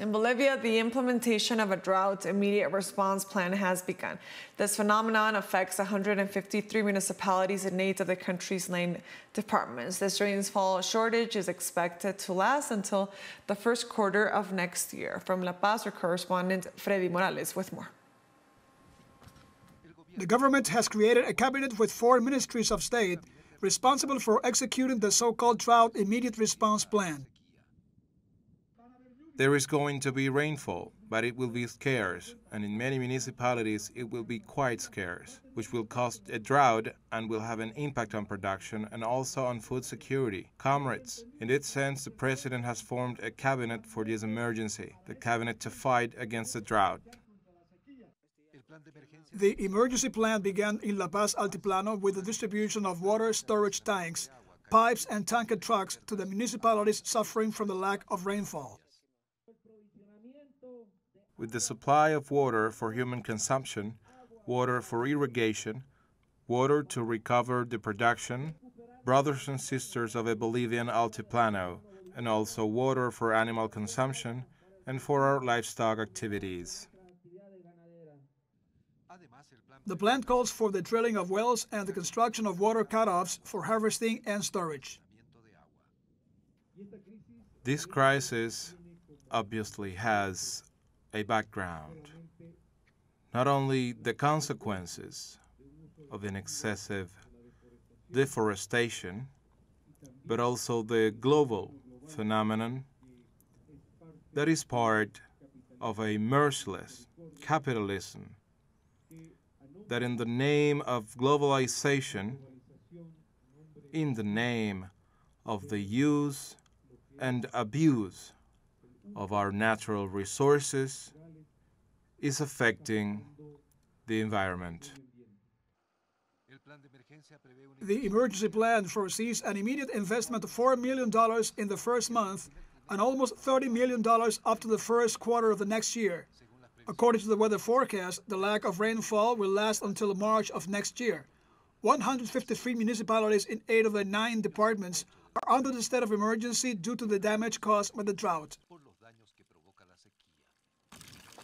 In Bolivia, the implementation of a drought immediate response plan has begun. This phenomenon affects 153 municipalities in eight of the country's nine departments. This rainfall shortage is expected to last until the first quarter of next year. From La Paz, our correspondent Freddy Morales with more. The government has created a cabinet with four ministries of state responsible for executing the so-called drought immediate response plan. There is going to be rainfall, but it will be scarce, and in many municipalities it will be quite scarce, which will cause a drought and will have an impact on production and also on food security. Comrades, in this sense, the president has formed a cabinet for this emergency, the cabinet to fight against the drought. The emergency plan began in La Paz Altiplano with the distribution of water storage tanks, pipes, and tanker trucks to the municipalities suffering from the lack of rainfall with the supply of water for human consumption, water for irrigation, water to recover the production, brothers and sisters of a Bolivian altiplano, and also water for animal consumption and for our livestock activities. The plan calls for the drilling of wells and the construction of water cutoffs for harvesting and storage. This crisis obviously has a background. Not only the consequences of an excessive deforestation, but also the global phenomenon that is part of a merciless capitalism that in the name of globalization, in the name of the use and abuse of our natural resources is affecting the environment. The emergency plan foresees an immediate investment of $4 million in the first month and almost $30 million up to the first quarter of the next year. According to the weather forecast, the lack of rainfall will last until March of next year. 153 municipalities in eight of the nine departments are under the state of emergency due to the damage caused by the drought.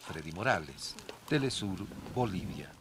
Freddy Morales, Telesur, Bolivia.